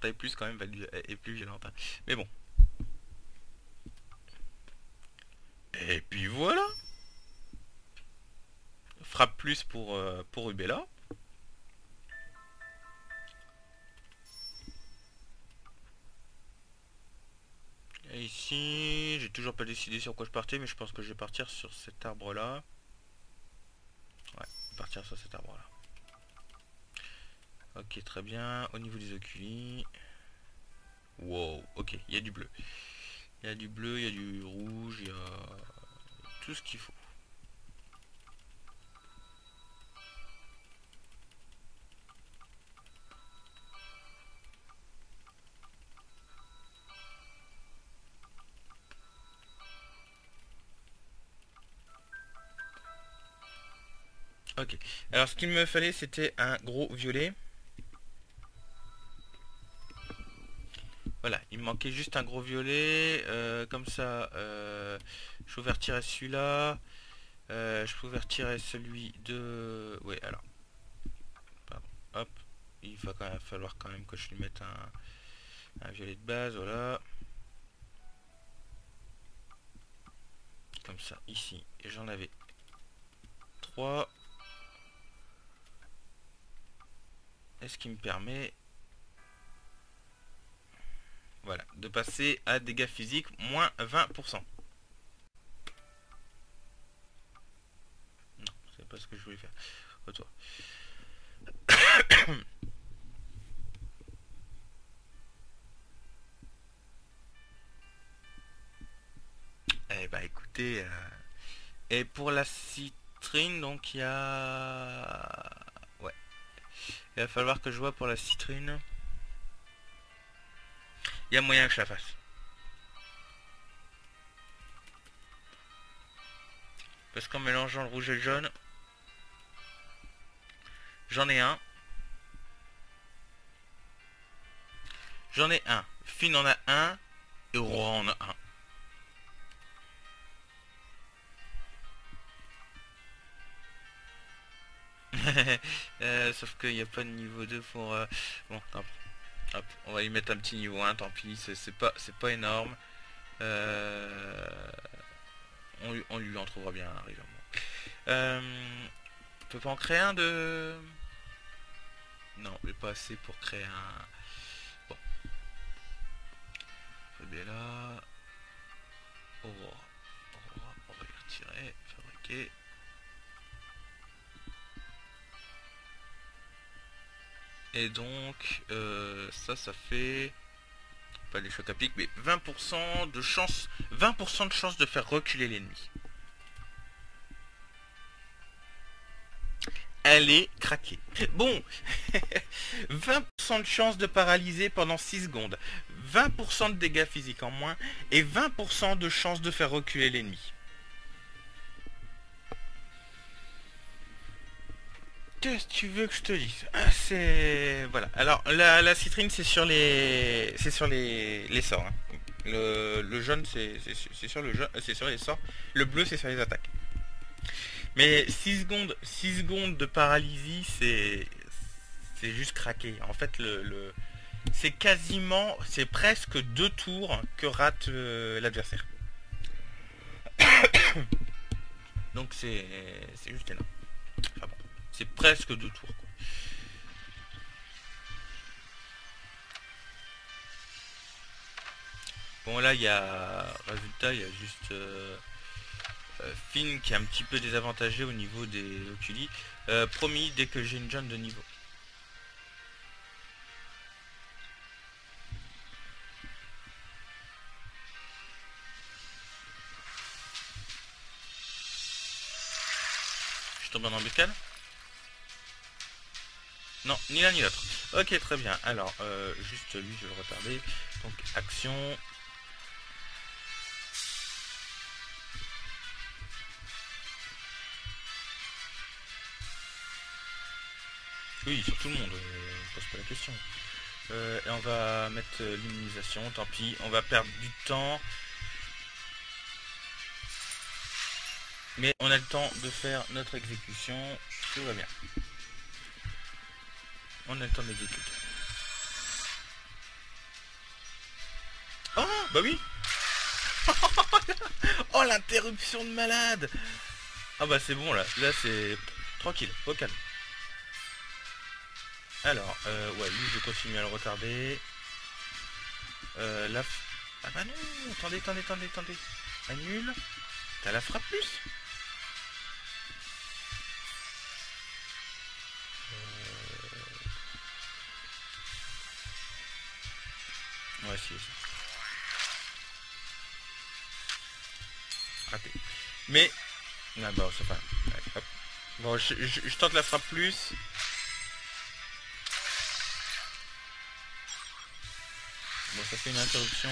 taille plus quand même va lui- est plus violente. hein. Mais bon. Et puis voilà. Frappe plus pour, euh, pour Ubella. Et ici, j'ai toujours pas décidé sur quoi je partais, mais je pense que je vais partir sur cet arbre là. Ouais, partir sur cet arbre là. Ok, très bien. Au niveau des oculi. Wow, ok, il y a du bleu. Il y a du bleu, il y a du rouge, il y a tout ce qu'il faut. Ok. Alors ce qu'il me fallait c'était un gros violet. Voilà, il me manquait juste un gros violet. euh, comme ça, euh, je pouvais retirer celui-là. Euh, je pouvais retirer celui de... Oui, alors. Hop. Il va quand même falloir quand même que je lui mette un, violet de base. Voilà. Comme ça, ici. Et j'en avais 3. Et ce qui me permet voilà, de passer à dégâts physiques moins 20%. Non, c'est pas ce que je voulais faire. Retour. eh bah écoutez, euh, et pour la citrine, donc il y a... Ouais. Il va falloir que je vois pour la citrine. Il y a moyen que je la fasse. Parce qu'en mélangeant le rouge et le jaune, j'en ai un. J'en ai un. Finn en a un. Et Roi en a un. Euh, sauf qu'il n'y a pas de niveau 2 pour... euh, Bon. Hop, on va y mettre un petit niveau 1, tant pis, c'est pas, pas énorme. Euh, on, lui- en trouvera bien un règlement. Euh, on peut pas en créer un de... Non, mais pas assez pour créer un... Bon. Fabiola. Aurora. Aurora, on va y retirer, fabriquer. Et donc, euh, ça, ça fait pas les chocs à pic, mais 20% de chance, 20% de chance de faire reculer l'ennemi. Elle est craquée. Bon, 20% de chance de paralyser pendant 6 secondes, 20% de dégâts physiques en moins et 20% de chance de faire reculer l'ennemi. Qu'est-ce que tu veux que je te dise Ah, C'est voilà. Alors la, citrine c'est sur les c'est sur les, sorts. hein. Le, jaune c'est sur- le c'est sur les sorts. Le bleu c'est sur les attaques. Mais 6 secondes 6 secondes de paralysie c'est c'est juste craqué. En fait le, le- c'est quasiment c'est presque deux tours que rate euh, l'adversaire. Donc c'est juste énorme. C'est presque deux tours. Quoi. Bon là il y a résultat il y a juste euh, euh, Finn qui est un petit peu désavantagé au niveau des oculi. Euh, promis dès que j'ai une jeune de niveau. Je tombe en embuscade Non, ni l'un ni l'autre. Ok, très bien. Alors, euh, juste lui, je vais le retarder. Donc, action. Oui, sur tout le monde, euh, on pose pas la question. Euh, et on va mettre l'immunisation, tant pis, on va perdre du temps. Mais on a le temps de faire notre exécution, tout va bien. On a le temps d'exécuter. Bah oui Oh l'interruption de malade Ah bah c'est bon là, là c'est tranquille, au calme. Alors, euh, ouais, lui je continue à le retarder. Euh, la... Ah bah non, attendez, attendez, attendez, attendez. Annule. T'as la frappe plus Raté. Mais... Ah bah, ça va. Bon, je, je, tente la frappe plus. Bon, ça fait une interruption.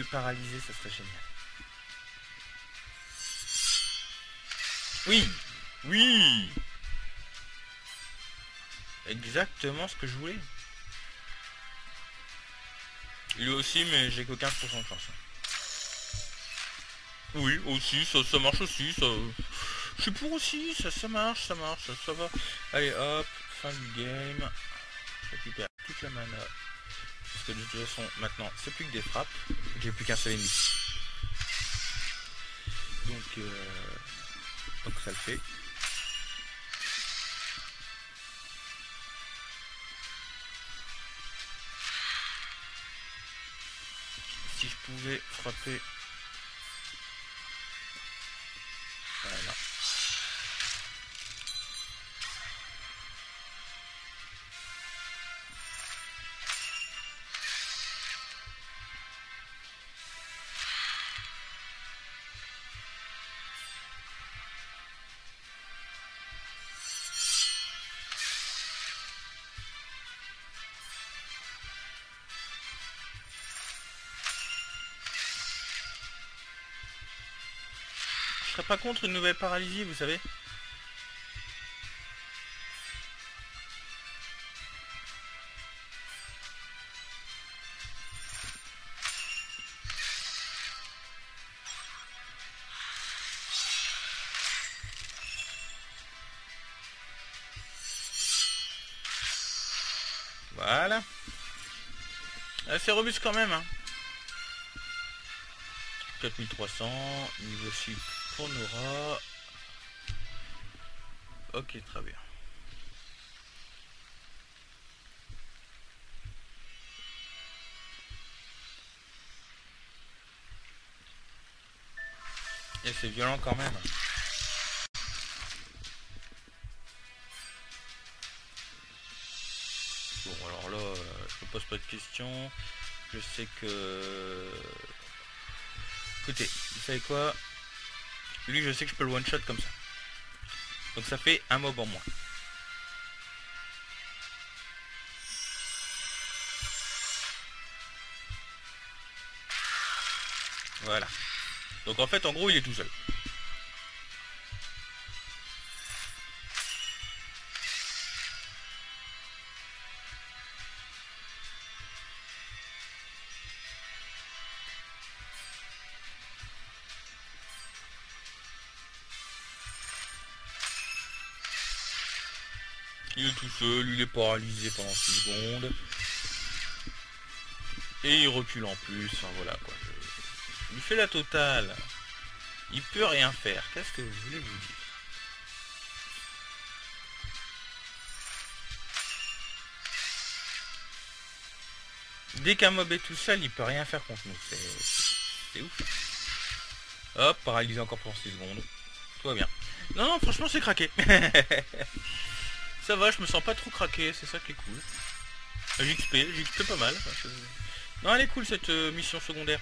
Le paralyser, ça serait génial. Oui Oui Exactement ce que je voulais. Lui aussi, mais j'ai que 15% de chance. Oui, aussi, ça, ça marche aussi, ça... Je suis pour aussi, ça, ça marche, ça marche, ça, va. Allez, hop, fin du game. Je récupère toute la mana parce que de toute façon, maintenant, c'est plus que des frappes. J'ai plus qu'un seul ennemi. Donc, euh, donc ça le fait. Si je pouvais frapper... serais pas contre une nouvelle paralysie, vous savez Voilà. C'est robuste quand même. Hein. 4300, niveau 6 tournera. Ok, très bien. Et c'est violent quand même. Bon alors là, euh, je me pose pas de questions. Je sais que... Écoutez, vous savez quoi? Lui, je sais que je peux le one-shot comme ça. Donc ça fait un mob en moins. Voilà. Donc en fait, en gros, il est tout seul. Il est tout seul, il est paralysé pendant 6 secondes. Et il recule en plus, enfin voilà quoi. Il fait la totale. Il peut rien faire. Qu'est-ce que vous voulez vous dire? Dès qu'un mob est tout seul, il peut rien faire contre nous. C'est ouf. Hop, paralysé encore pour 6 secondes. Tout va bien. Non, non, franchement, c'est craqué. Ça va, je me sens pas trop craqué, c'est ça qui est cool. JXP, JXP pas mal. Non, elle est cool cette euh, mission secondaire.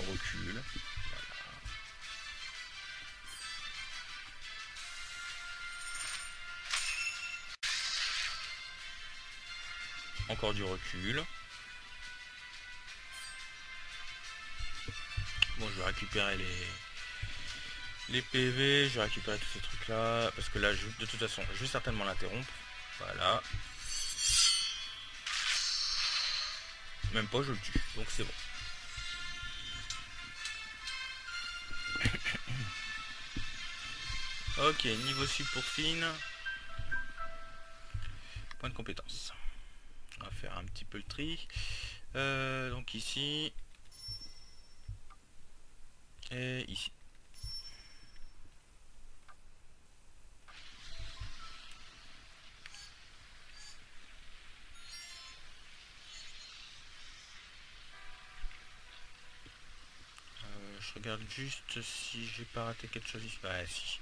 On recule. Encore du recul. Bon, je vais récupérer les, Les PV, je vais récupérer tous ces trucs là. Parce que là, je, de toute façon, je vais certainement l'interrompre. Voilà. Même pas, je le tue. Donc c'est bon. ok, niveau sup pour Finn. Point de compétence. On va faire un petit peu le tri. Euh, donc ici. Et ici. Euh, je regarde juste si j'ai pas raté quelque chose ici. Ouais, si.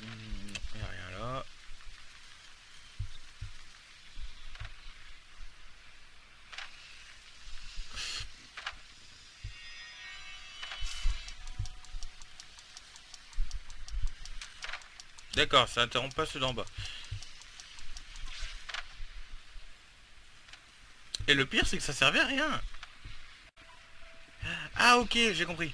Hmm, y a rien là. D'accord, ça interrompt pas ceux d'en bas. Et le pire, c'est que ça servait à rien. Ah ok, j'ai compris.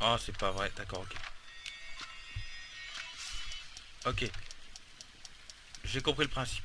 Oh, c'est pas vrai, d'accord, ok. Ok. J'ai compris le principe.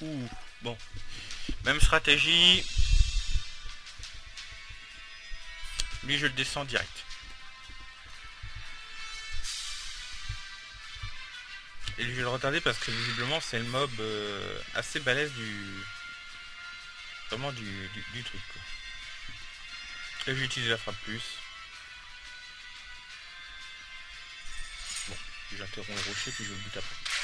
Ouh, bon. Même stratégie. Lui, je le descends direct. Et je vais le retarder parce que visiblement, c'est le mob euh, assez balèze du... Vraiment du, du, truc. Quoi. Utiliser la frappe plus. Bon, j'interromps le rocher puis je le bute après.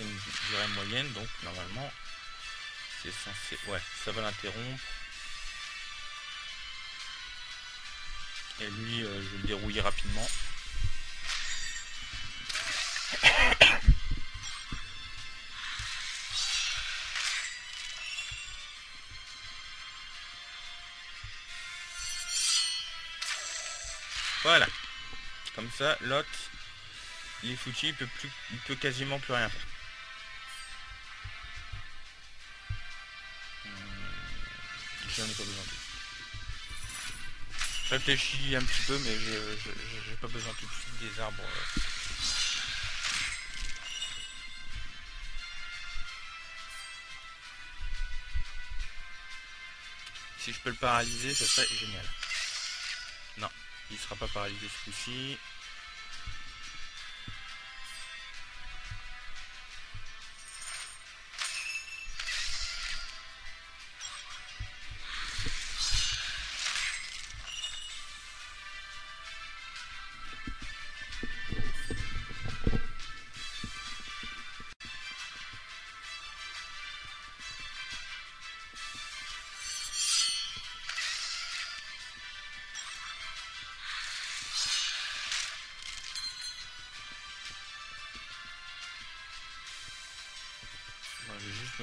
C'est une durée moyenne, donc normalement, c'est censé... Ouais, ça va l'interrompre. Et lui, euh, je vais le dérouiller rapidement. Voilà. Comme ça, l'autre, il est foutu, il peut plus, il peut quasiment plus rien faire. Besoin. Je réfléchis un petit peu, mais j'ai pas besoin tout de suite des arbres. euh. Si je peux le paralyser, ça serait génial. Non, il sera pas paralysé ce coup-ci.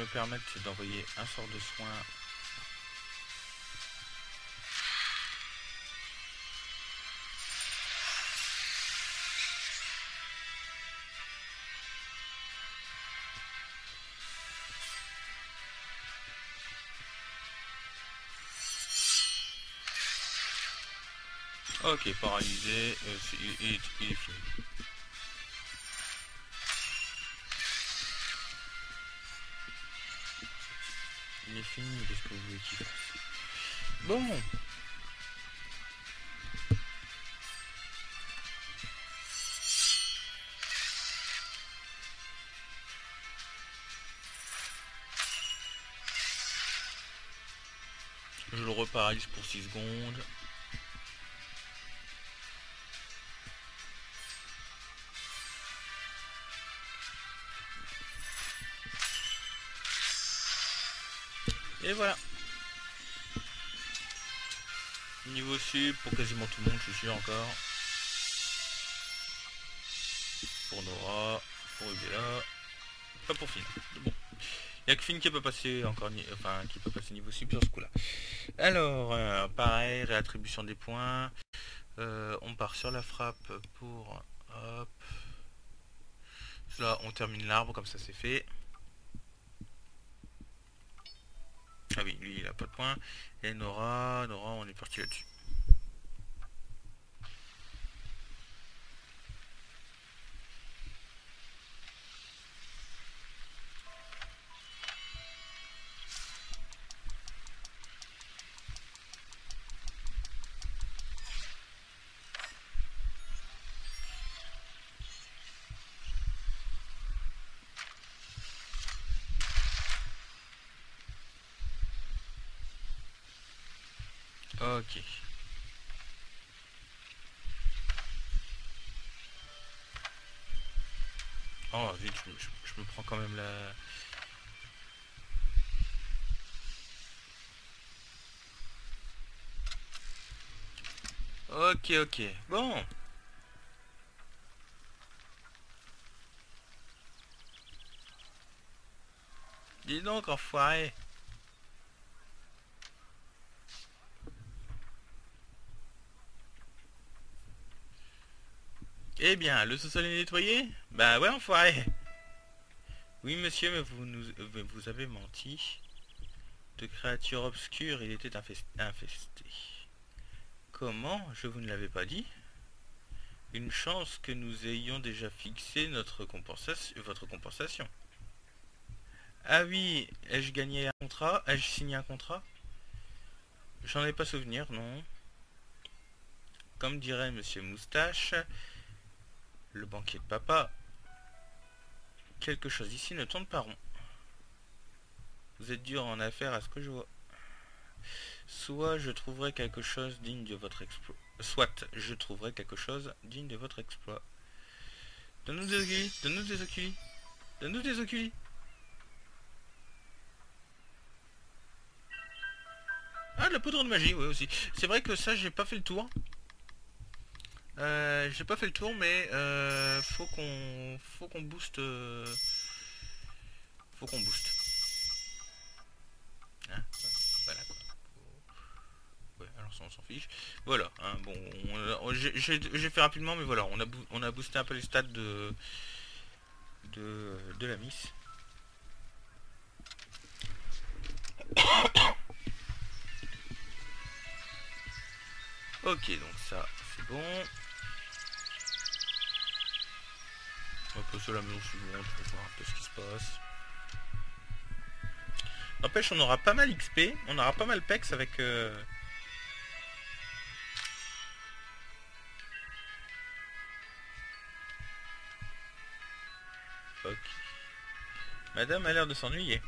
Permettre d'envoyer un sort de soin. Ok, paralysé, euh, est fini, qu'est-ce que vous voulez qu'il fasse? Bon Je le reparalyse pour 6 secondes. Et voilà. Niveau sub pour quasiment tout le monde, je suis encore. Pour Nora, pour Ubella, pas pour Finn. Bon. Il n'y a que Finn qui peut passer encore enfin qui peut passer niveau sub sur ce coup là. Alors, euh, pareil, réattribution des points. Euh, on part sur la frappe pour hop. Là on termine l'arbre comme ça c'est fait. Et Nora, Nora, on est parti là-dessus. Ok. Oh, vite, je, me prends quand même la... Ok, ok. Bon. Dis donc, enfoiré. Eh bien, le sous-sol est nettoyé? Bah ouais, enfoiré Oui, monsieur, mais vous, nous, avez menti. De créatures obscures, il était infesté. Comment? Je vous ne l'avais pas dit Une chance que nous ayons déjà fixé notre votre compensation. Ah oui, ai-je gagné un contrat? Ai-je signé un contrat? J'en ai pas souvenir, non. Comme dirait Monsieur Moustache, le banquier de papa. Quelque chose ici ne tourne pas rond. Vous êtes dur en affaire à ce que je vois. Soit je trouverai quelque chose digne de votre exploit. Soit je trouverai quelque chose digne de votre exploit. Donne-nous des oculis. Donne-nous des oculis. Donne-nous des oculis. Ah, de la poudre de magie, oui aussi. C'est vrai que ça, j'ai pas fait le tour. Euh, j'ai pas fait le tour, mais euh, faut qu'on faut qu'on booste. Euh, faut qu'on booste. Hein voilà. Ouais, alors ça on s'en fiche. Voilà. Hein, bon, j'ai fait rapidement, mais voilà, on a on a boosté un peu les stats de de, de la miss. ok, donc ça c'est bon. On va passer la maison suivante pour voir un peu ce qui se passe. N'empêche, on aura pas mal XP, on aura pas mal PEX avec... Euh, ok. Madame a l'air de s'ennuyer.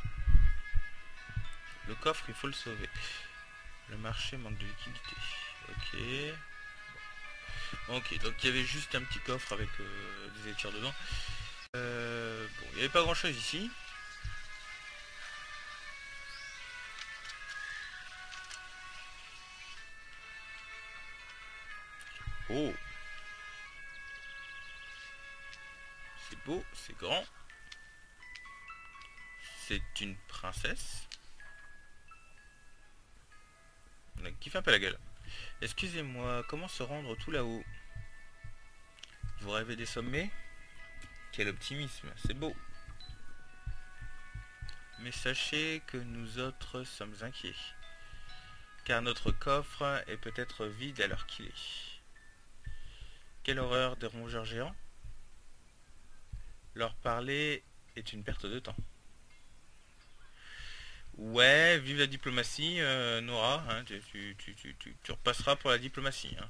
Le coffre, il faut le sauver. Le marché manque de liquidité. Ok. Ok, donc il y avait juste un petit coffre avec euh, des étires dedans. Euh, bon, il n'y avait pas grand chose ici. Oh C'est beau, c'est grand. c'est une princesse. Qui fait un peu la gueule. Excusez-moi, comment se rendre tout là-haut? Vous rêvez des sommets? Quel optimisme, c'est beau. Mais sachez que nous autres sommes inquiets. Car notre coffre est peut-être vide alors qu'il est. Quelle horreur des rongeurs géants? Leur parler est une perte de temps. Ouais, vive la diplomatie, euh, Nora. Hein, tu, repasseras pour la diplomatie. Hein,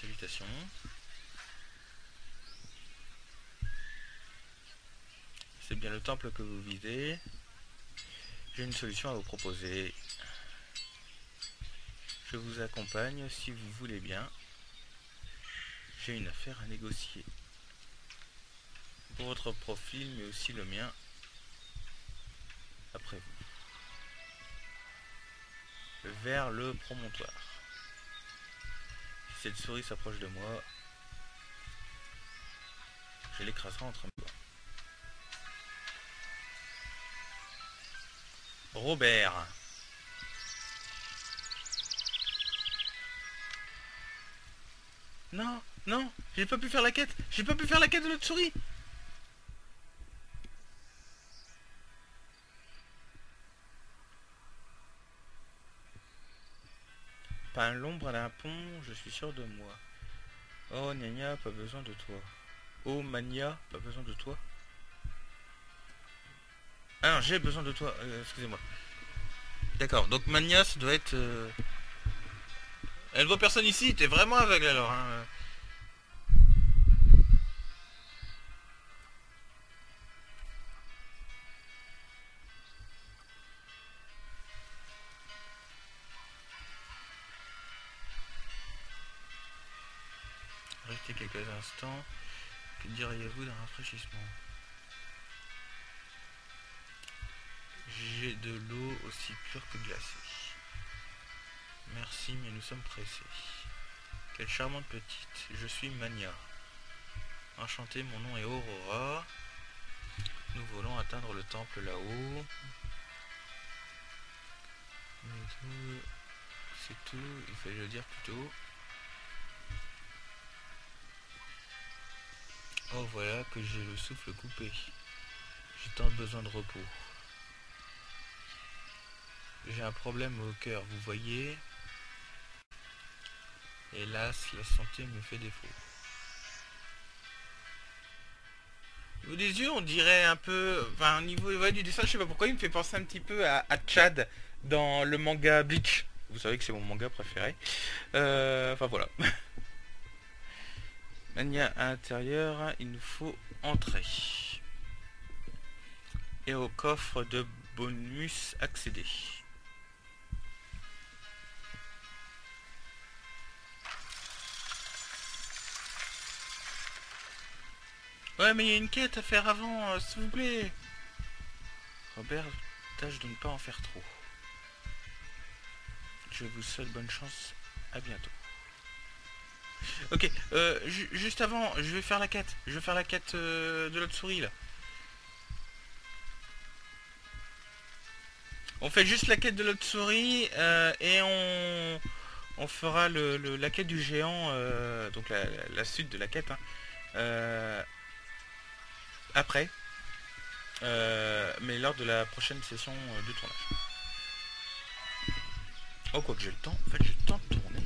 Salutations. C'est bien le temple que vous visez. J'ai une solution à vous proposer. Je vous accompagne si vous voulez bien. J'ai une affaire à négocier. Pour votre profil, mais aussi le mien. Après vous. Vers le promontoire. Cette souris s'approche de moi, je l'écraserai entre mes doigts. Robert. Non, non, j'ai pas pu faire la quête. J'ai pas pu faire la quête de notre souris. Pas l'ombre à un pont, je suis sûr de moi. Oh, Nya, pas besoin de toi. Oh, Mania, pas besoin de toi. Ah j'ai besoin de toi. Euh, excusez-moi. D'accord, donc Mania, ça doit être... Euh, elle voit personne ici, t'es vraiment aveugle alors. Hein. Restez quelques instants. Que diriez-vous d'un rafraîchissement? J'ai de l'eau aussi pure que glacée. Merci, mais nous sommes pressés. Quelle charmante petite. Je suis Mania. Enchanté, mon nom est Aurora. Nous voulons atteindre le temple là-haut. C'est tout, il fallait le dire plutôt. Oh voilà que j'ai le souffle coupé. J'ai tant besoin de repos. J'ai un problème au cœur, vous voyez Hélas, la santé me fait défaut. Au niveau des yeux, on dirait un peu... Enfin, au niveau du dessin, je sais pas pourquoi, il me fait penser un petit peu à, Chad dans le manga Bleach. Vous savez que c'est mon manga préféré. Euh, enfin, voilà. Mania à l'intérieur, il nous faut entrer. Et au coffre de bonus accéder. Ouais, mais il y a une quête à faire avant, euh, s'il vous plaît. Robert, tâche de ne pas en faire trop. Je vous souhaite bonne chance. À bientôt. Ok, euh, juste avant, je vais faire la quête. Je vais faire la quête euh, de l'autre souris, là. On fait juste la quête de l'autre souris et on, fera le, la quête du géant, donc la, suite de la quête, hein, après, euh, mais lors de la prochaine session euh, de tournage. Oh, quoi que j'ai le temps, en fait j'ai le temps de tourner.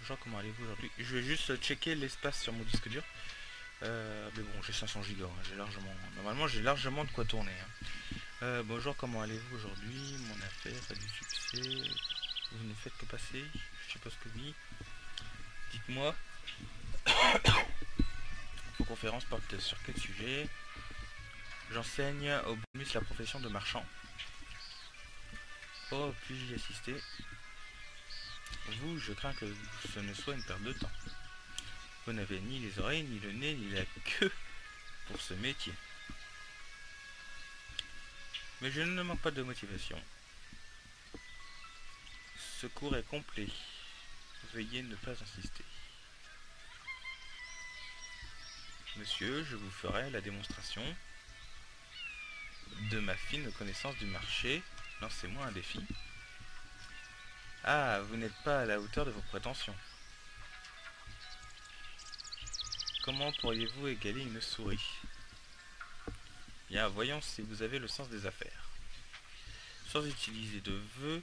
Bonjour, comment allez-vous aujourd'hui Je vais juste checker l'espace sur mon disque dur. Euh, mais bon, j'ai 500 gigas, hein, j'ai largement... Normalement, j'ai largement de quoi tourner. Hein. bonjour, comment allez-vous aujourd'hui? Mon affaire a du succès. Vous ne faites que passer Je suppose que oui. Dites-moi. Vos conférences portent sur quel sujet? J'enseigne au bonus la profession de marchand. Oh, puis-je assister? Vous, je crains que ce ne soit une perte de temps. Vous n'avez ni les oreilles, ni le nez, ni la queue pour ce métier. Mais je ne manque pas de motivation. secours est complet. Veuillez ne pas insister. Monsieur, je vous ferai la démonstration de ma fine connaissance du marché. Lancez-moi un défi. Ah, vous n'êtes pas à la hauteur de vos prétentions. Comment pourriez-vous égaler une souris? Bien, voyons si vous avez le sens des affaires. Sans utiliser de vœux,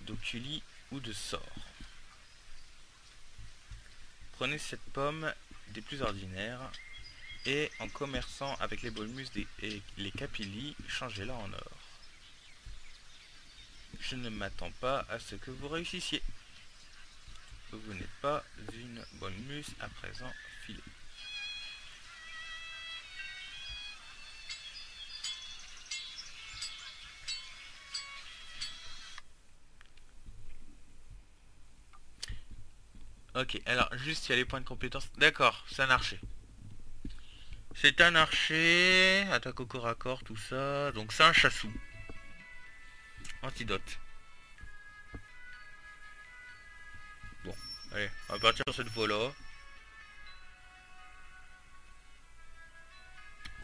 d'oculi ou de sorts. Prenez cette pomme des plus ordinaires et en commerçant avec les bolmus et les capillis, changez-la en or. Je ne m'attends pas à ce que vous réussissiez. Vous n'êtes pas une bonne muse à présent filée. Ok, alors juste il y a les points de compétence. D'accord, c'est un archer. C'est un archer, attaque au corps à corps, tout ça. Donc c'est un chassou. Antidote. Bon, allez, on va partir sur cette voie-là.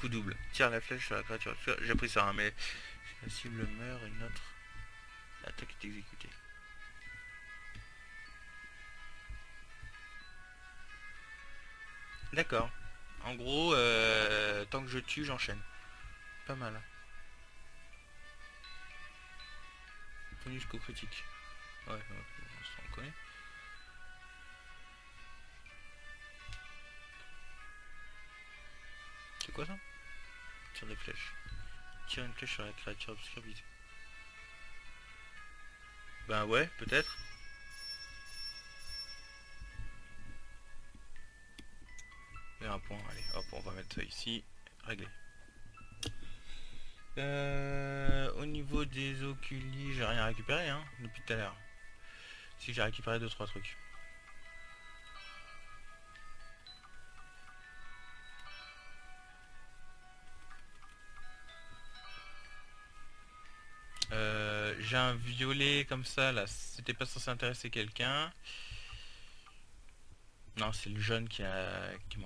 Coup double. Tire la flèche sur la créature. J'ai pris ça, hein, mais si la cible meurt, une autre attaque est exécutée. D'accord. En gros, euh, tant que je tue, j'enchaîne. Pas mal. Tenu jusqu'au critique. Ouais, on connaît. C'est quoi ça? Tire des flèches. Tire une flèche sur la créature obscure. Ben ouais, peut-être. Un point, allez, hop, on va mettre ça ici, réglé. Euh, au niveau des oculis, j'ai rien récupéré hein, depuis tout à l'heure. Si j'ai récupéré deux trois trucs. Euh, j'ai un violet comme ça là, c'était pas censé intéresser quelqu'un. Non, c'est le jaune qui, a, qui.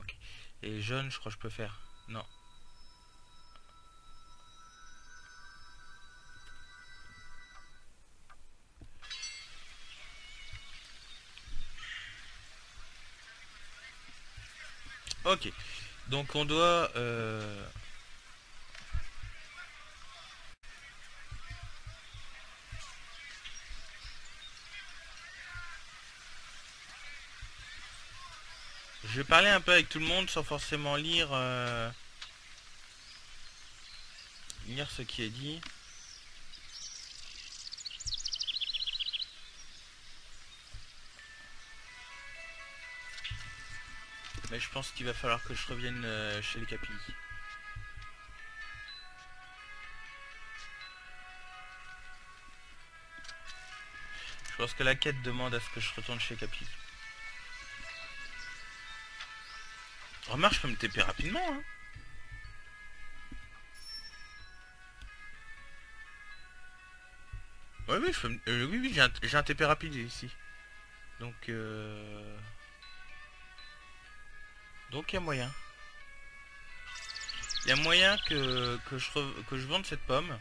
Et jaune, je crois que je peux faire. Non. Ok. Donc on doit... Euh Je vais parler un peu avec tout le monde sans forcément lire euh, lire ce qui est dit. Mais je pense qu'il va falloir que je revienne euh, chez les capillis. Je pense que la quête demande à ce que je retourne chez Capilly. Remarque, je peux me TP rapidement. Hein. Oui, je peux euh, oui, oui, j'ai un, TP rapide ici. Donc, euh... Donc, il y a moyen. Il y a moyen que, que, je, que je vende cette pomme.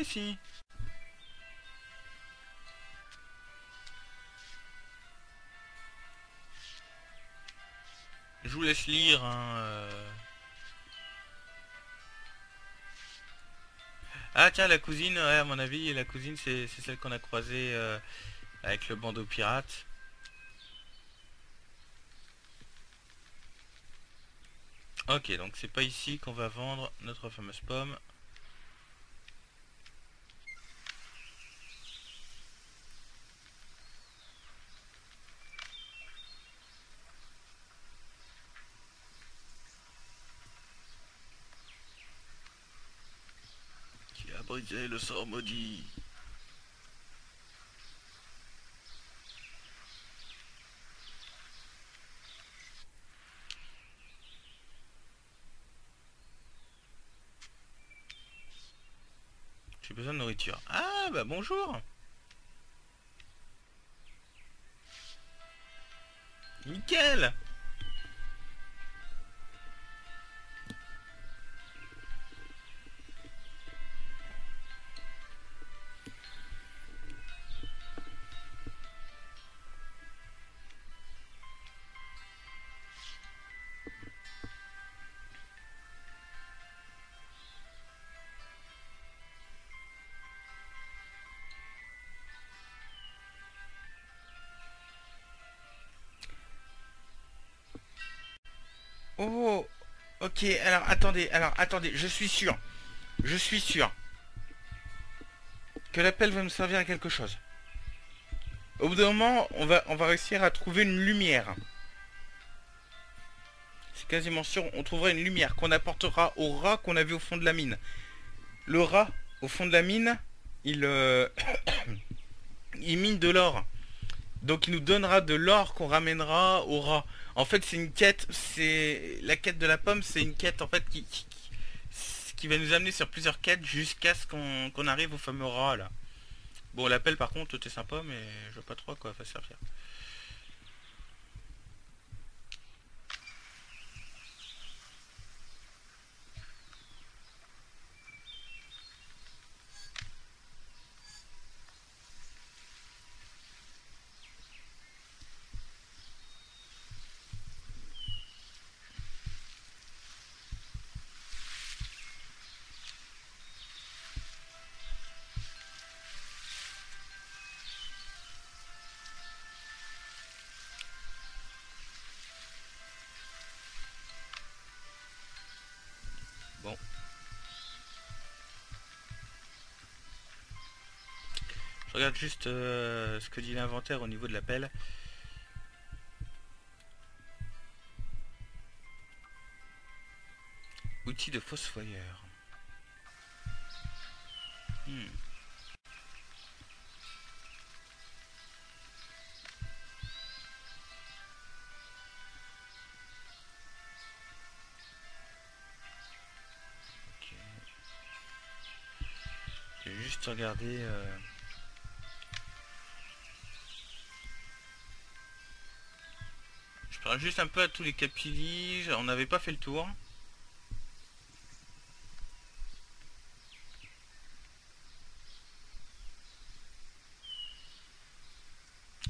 Ici. Je vous laisse lire. Hein, euh. Ah tiens, la cousine, à mon avis, la cousine, c'est celle qu'on a croisée euh, avec le bandeau pirate. Ok, donc c'est pas ici qu'on va vendre notre fameuse pomme. Le sort maudit. J'ai besoin de nourriture. Ah bah bonjour. Nickel Ok, alors attendez, alors attendez, je suis sûr. Je suis sûr. Que l'appel va me servir à quelque chose. Au bout d'un moment, on va, réussir à trouver une lumière. C'est quasiment sûr, on trouvera une lumière qu'on apportera au rat qu'on a vu au fond de la mine. Le rat, au fond de la mine, il, euh, il mine de l'or. Donc il nous donnera de l'or qu'on ramènera au rat. En fait, c'est une quête, c'est la quête de la pomme, c'est une quête en fait qui, va nous amener sur plusieurs quêtes jusqu'à ce qu'on arrive au fameux rat là. Bon, l'appel par contre, est sympa, mais je vois pas trop à quoi va servir. Regarde juste euh, ce que dit l'inventaire au niveau de la pelle. Outil de fossoyeur. Hmm. Juste regarder... Euh, juste un peu à tous les capillis. On n'avait pas fait le tour.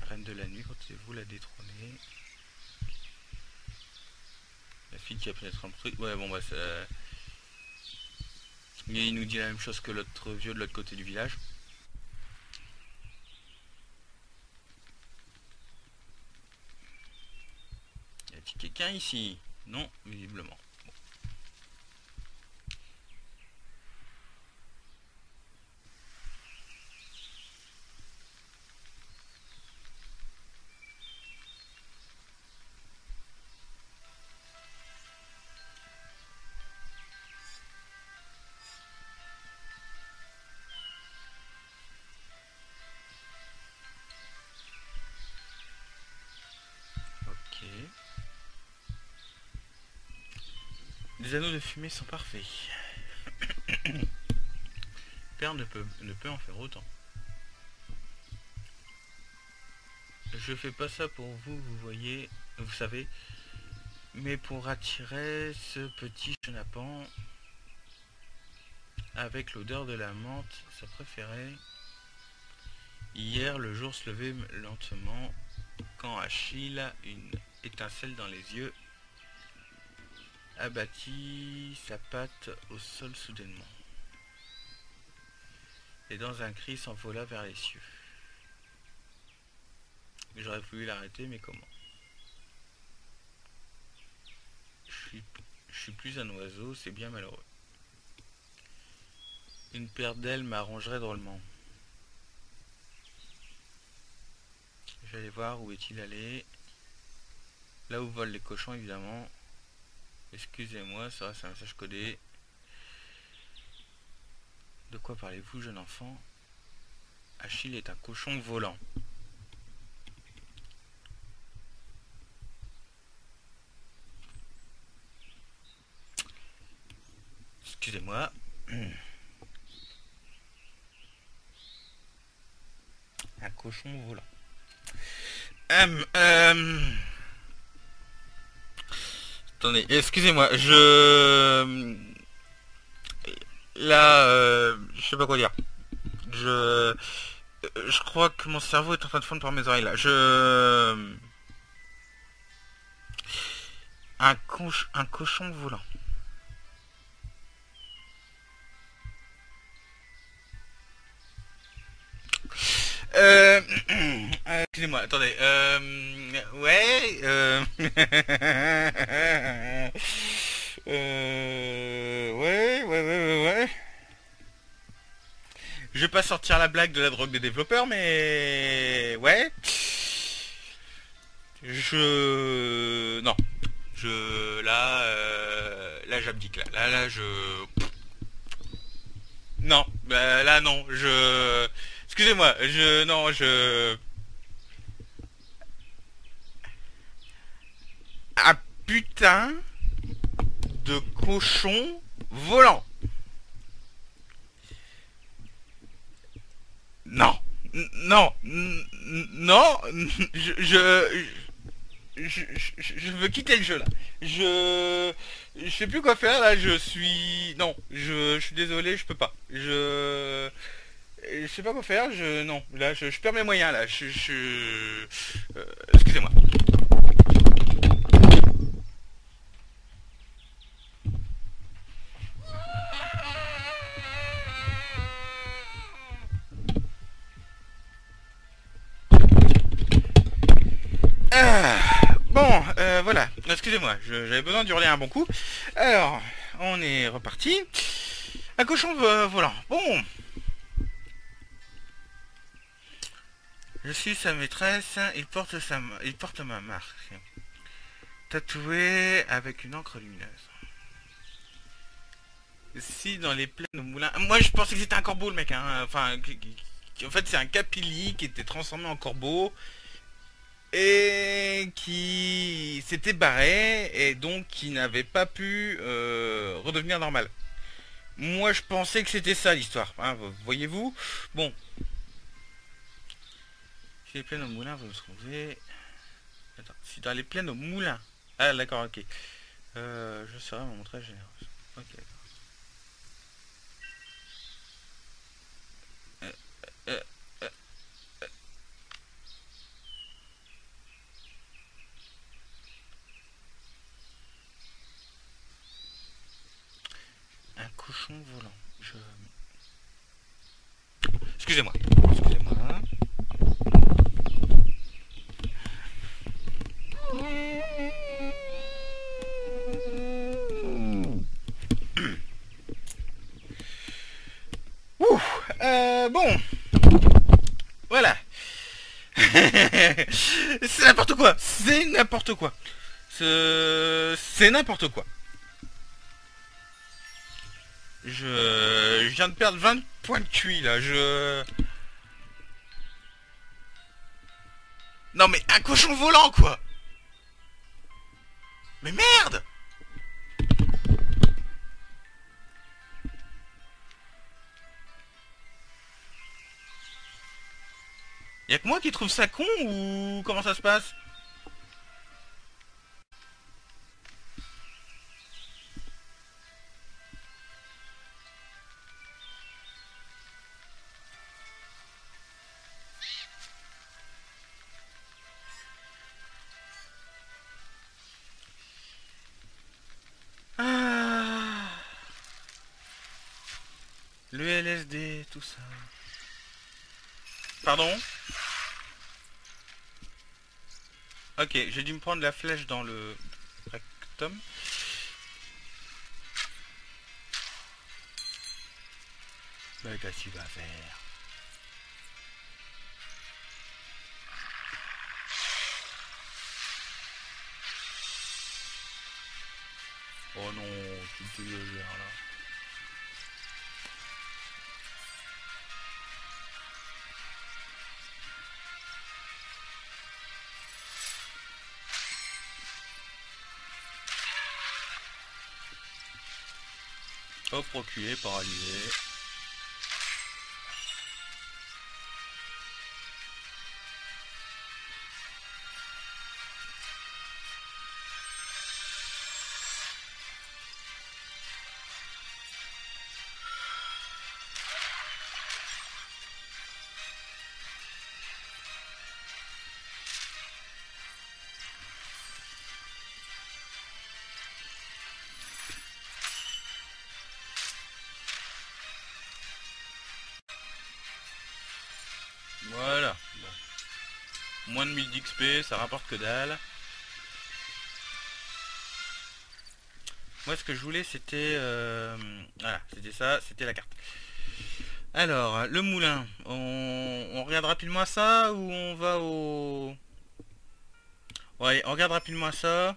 Reine de la nuit, continuez-vous la détrôner. La fille qui a peut-être un truc. Ouais, bon, bah ça. il nous dit la même chose que l'autre vieux de l'autre côté du village. Quelqu'un ici Non, visiblement. Sont parfaits. Père ne peut, ne peut en faire autant. Je fais pas ça pour vous, vous voyez, vous savez, mais pour attirer ce petit chenapan avec l'odeur de la menthe, sa préférée. Hier, le jour se levait lentement quand Achille, une étincelle dans les yeux, abattit sa patte au sol soudainement. Et dans un cri s'envola vers les cieux. J'aurais voulu l'arrêter, mais comment? Je suis, plus un oiseau, c'est bien malheureux. Une paire d'ailes m'arrangerait drôlement. Aller voir où est-il allé. Là où volent les cochons, évidemment. Excusez-moi, ça c'est un message codé. De quoi parlez-vous, jeune enfant? Achille est un cochon volant. Excusez-moi. Un cochon volant. Euh, euh, Attendez, excusez-moi, je... Là, euh, je sais pas quoi dire. Je... Je crois que mon cerveau est en train de fondre par mes oreilles là. Je... Un, coche... un cochon volant. Euh, euh, excusez-moi, attendez. Euh, ouais. Euh, euh, ouais, ouais, ouais, ouais, ouais. Je vais pas sortir la blague de la drogue des développeurs, mais ouais. Je non. Je là, euh, là j'abdique là. Là, là je. Non, bah, là non. Je Excusez-moi, je... Non, je... Un putain de cochon volant. Non. Non. Non. Je... Je... Je, veux quitter le jeu là. Je, je sais plus quoi faire là. Je suis, non, je, je suis désolé, je peux pas. Je, je sais pas quoi faire, je... Non, là, je, perds mes moyens, là. Je... Euh, excusez-moi. Ah, bon, euh, voilà. Excusez-moi, j'avais besoin d'hurler un bon coup. Alors, on est reparti. Un cochon volant. Bon, Je suis sa maîtresse, il porte, sa, il porte ma marque. Tatoué avec une encre lumineuse. Si dans les plaines au moulin... Moi je pensais que c'était un corbeau le mec, hein. Enfin, en fait c'est un capilli qui était transformé en corbeau. Et qui s'était barré et donc qui n'avait pas pu euh, redevenir normal. Moi je pensais que c'était ça l'histoire, hein, voyez-vous. Bon, les au moulin, vous me trouvez... Attends, si dans les plaines au moulin... Ah d'accord, ok. Euh, je serai mon très généreuse. Ok, euh, euh, Un cochon volant. Je... Excusez-moi. Excusez-moi. Ouh, euh, bon. Voilà. c'est n'importe quoi. C'est n'importe quoi. C'est n'importe quoi. Je... je viens de perdre 20 points de QI là. Je... Non mais un cochon volant quoi Mais merde Y'a que moi qui trouve ça con ou comment ça se passe Pardon Ok, j'ai dû me prendre la flèche dans le rectum. Bah qu'est-ce qu'il va faire? Oh non, tu te là. Hop, reculé, paralysé. Voilà. Moins de 1000 d'XP, ça rapporte que dalle. Moi ce que je voulais c'était... Euh, voilà, c'était ça, c'était la carte. Alors, le moulin. On, regarde rapidement ça ou on va au... Ouais, on regarde rapidement ça.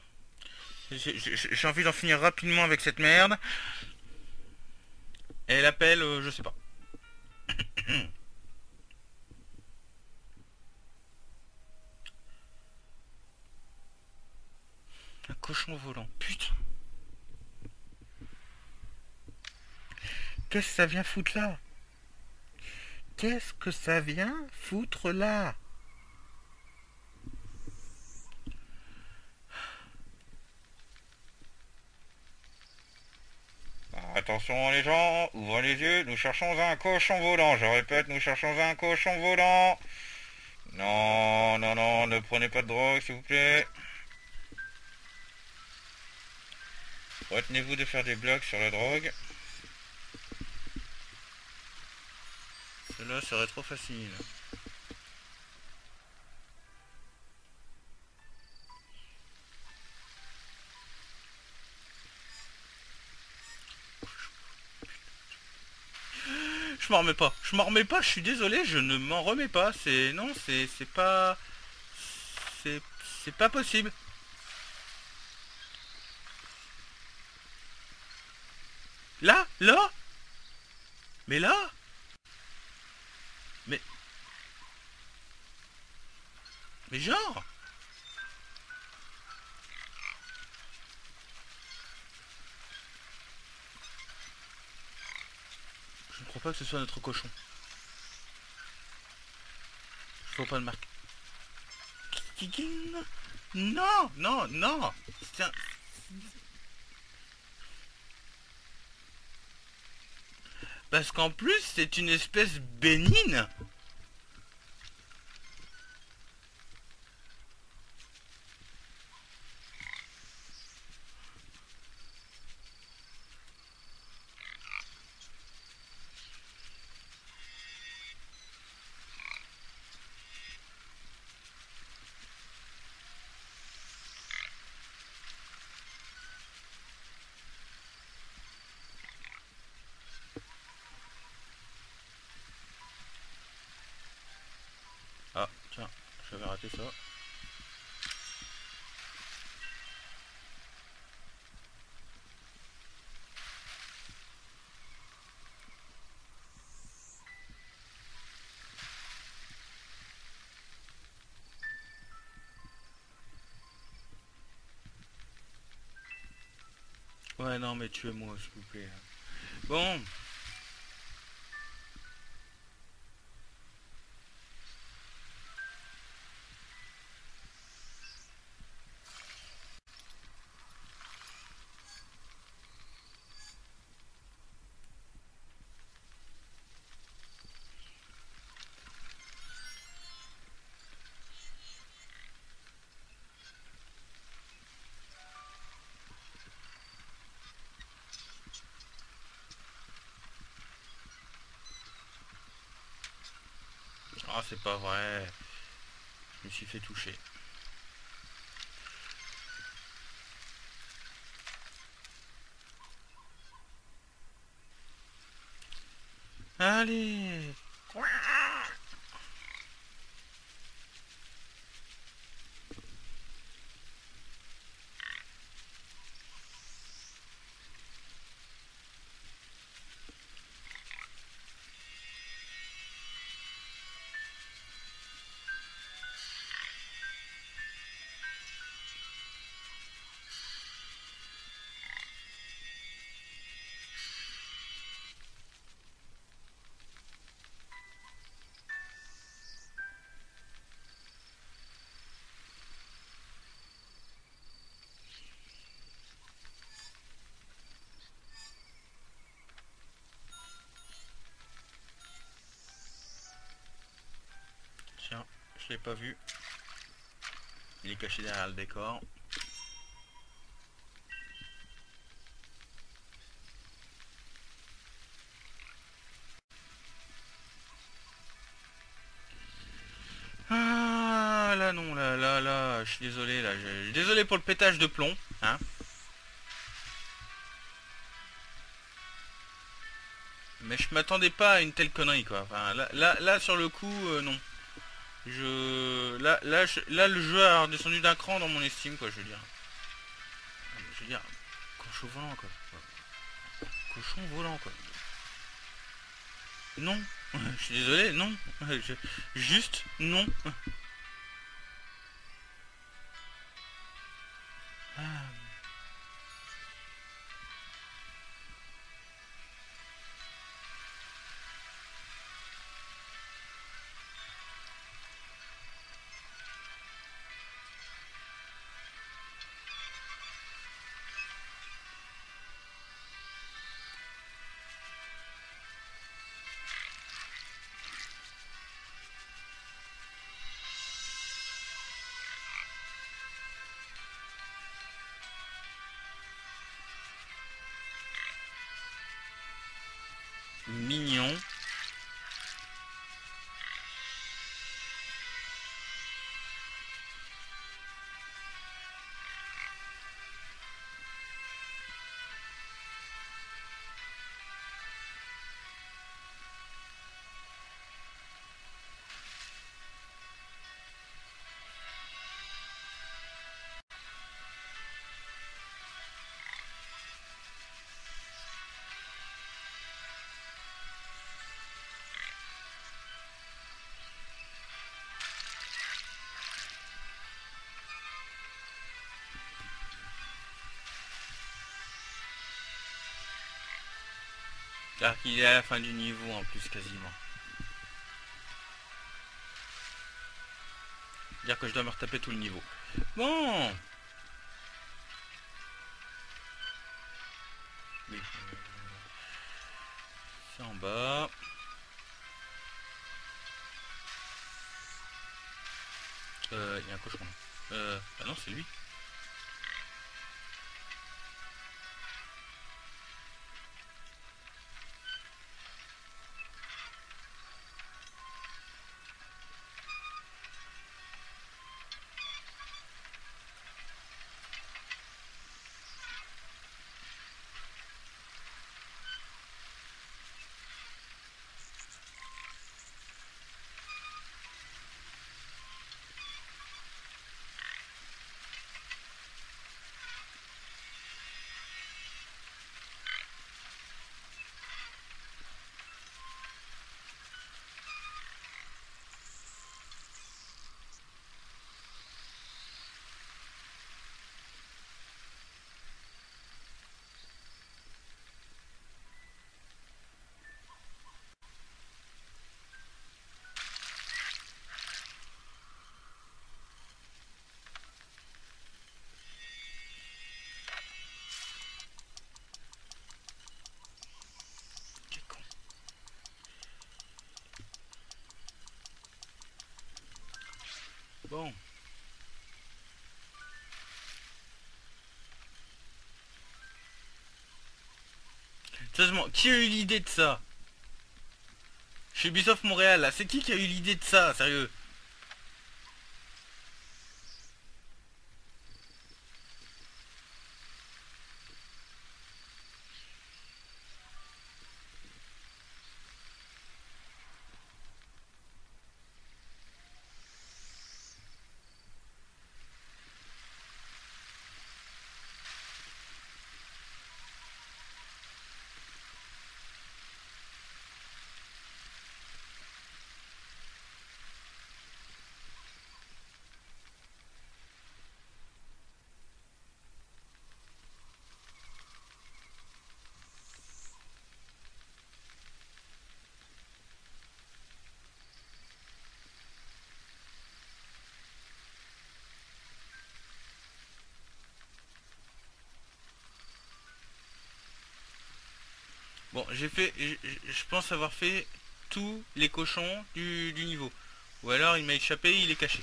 J'ai envie d'en finir rapidement avec cette merde. Elle appelle, euh, je sais pas. cochon volant, putain. Qu'est-ce que ça vient foutre là? Qu'est-ce que ça vient foutre là? Attention les gens, ouvrez les yeux, nous cherchons un cochon volant. Je répète, nous cherchons un cochon volant. Non, non, non, ne prenez pas de drogue s'il vous plaît. Retenez-vous de faire des blocs sur la drogue. Cela serait trop facile. Je m'en remets pas. Je m'en remets pas, je suis désolé, je ne m'en remets pas. C'est... Non, pas... C'est pas possible. Là Là Mais là Mais... Mais genre Je ne crois pas que ce soit notre cochon. Je vois pas le marque. Non Non Non C'est Parce qu'en plus, c'est une espèce bénigne. J'avais raté ça. Non, mais tuez-moi, s'il vous plaît. Bon, c'est pas vrai. Je me suis fait toucher. Allez pas vu. Il est caché derrière le décor. Ah là non, là, là, là, je suis désolé, là, je- désolé pour le pétage de plomb, hein. Mais je m'attendais pas à une telle connerie, quoi. Enfin, là, là, là sur le coup, euh, non. Je... Là, là, je- là, le jeu a redescendu d'un cran dans mon estime, quoi, je veux dire. Je veux dire, cochon volant, quoi. Cochon volant, quoi. Non. Je suis désolé, non. Juste, non. Ah. Ah, il est à la fin du niveau en plus quasiment. Dire que je dois me retaper tout le niveau. Bon Oui. C'est en bas. Euh, il y a un cochon. Euh, ah non, c'est lui. Bon. Sérieusement, qui a eu l'idée de ça? Chez Ubisoft Montréal, là, c'est qui qui a eu l'idée de ça, sérieux Bon, j'ai fait... Je pense avoir fait tous les cochons du, niveau. Ou alors il m'a échappé, il est caché.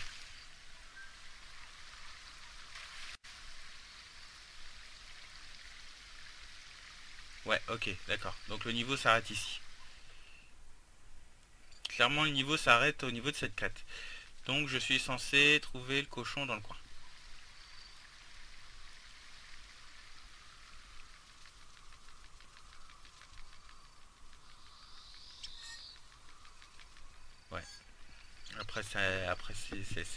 Ouais, ok, d'accord. Donc le niveau s'arrête ici. Clairement, le niveau s'arrête au niveau de cette crête. Donc je suis censé trouver le cochon dans le coin. Ouais. Après, après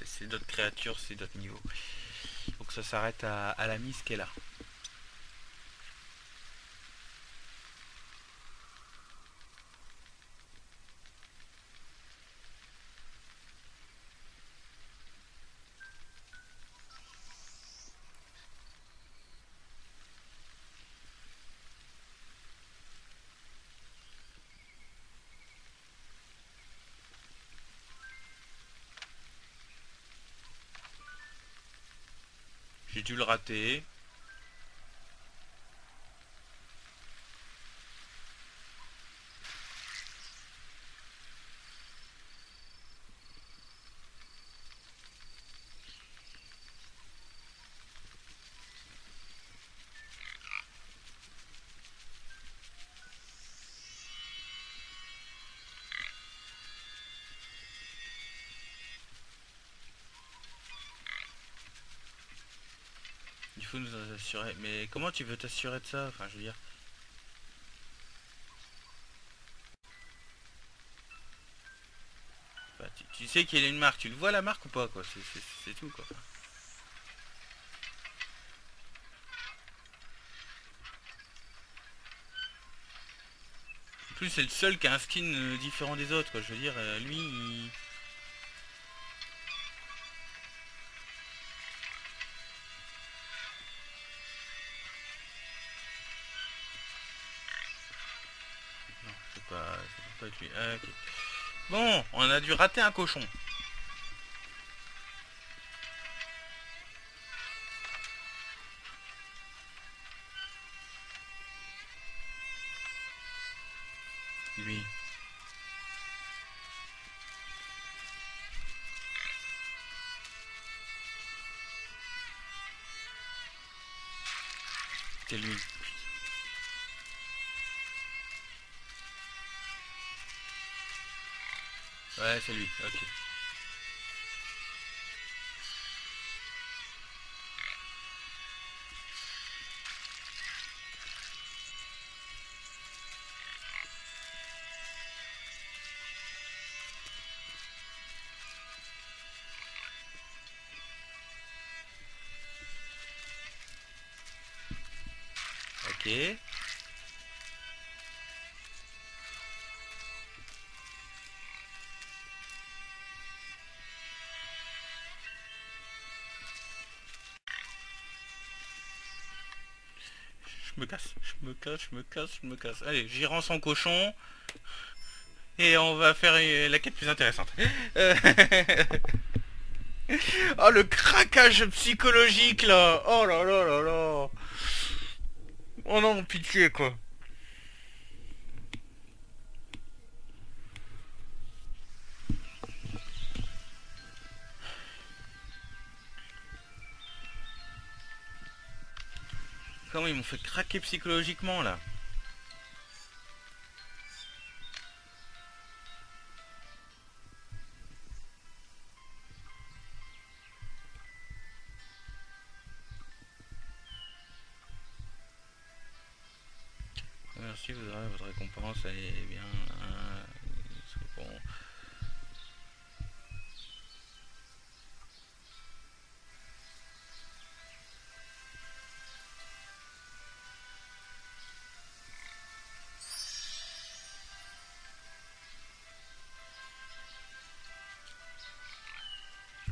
c'est d'autres créatures, c'est d'autres niveaux. Donc ça s'arrête à, à la mise qu'elle est là. Dû le rater. Mais comment tu veux t'assurer de ça? Enfin, je veux dire... Bah, tu, sais qu'il y a une marque, tu le vois la marque ou pas quoi? C'est tout quoi. En plus c'est le seul qui a un skin euh, différent des autres Je veux dire, euh, lui il... Ah, bon, on a dû rater un cochon. Lui. C'est lui? Ouais, c'est lui, ok. Je me casse, je me casse, je me casse, je me casse. Allez, j'y rends son cochon. Et on va faire la quête plus intéressante. Euh, oh, le craquage psychologique, là Oh là là là là Oh non, pitié, quoi ils m'ont fait craquer psychologiquement là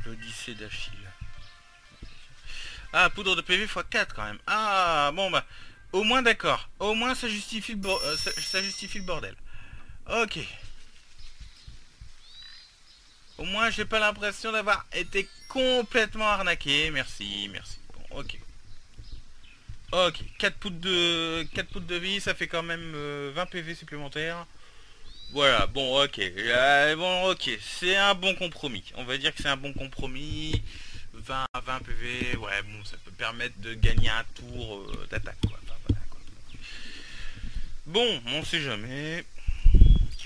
L'Odyssée d'Achille. Ah, poudre de PV x4 quand même. Ah, bon bah, au moins d'accord. Au moins ça justifie le, euh, ça, justifie le bordel. Ok. Au moins j'ai pas l'impression d'avoir été complètement arnaqué. Merci, merci. Bon, ok. Ok, 4 poutres de 4 poutres de vie, ça fait quand même 20 euh, PV supplémentaires. Voilà, bon ok. Euh, bon ok, c'est un bon compromis. On va dire que c'est un bon compromis. 20 20 PV, ouais bon ça peut permettre de gagner un tour euh, d'attaque. Bon, on sait jamais.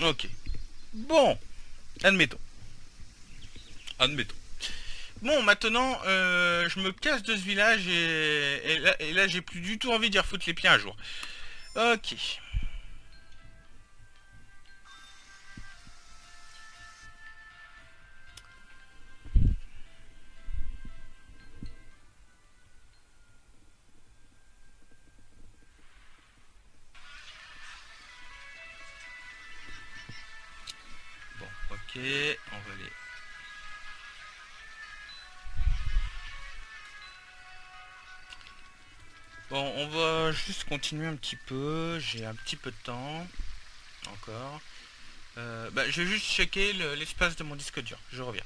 Ok. Bon, admettons. Admettons. Bon, maintenant, euh, je me casse de ce village et, là, j'ai plus du tout envie d'y refoutre les pieds un jour. Ok. On va aller Bon, on va juste continuer un petit peu. J'ai un petit peu de temps. Encore. Euh, bah, je vais juste checker l'espace de mon disque dur. Je reviens.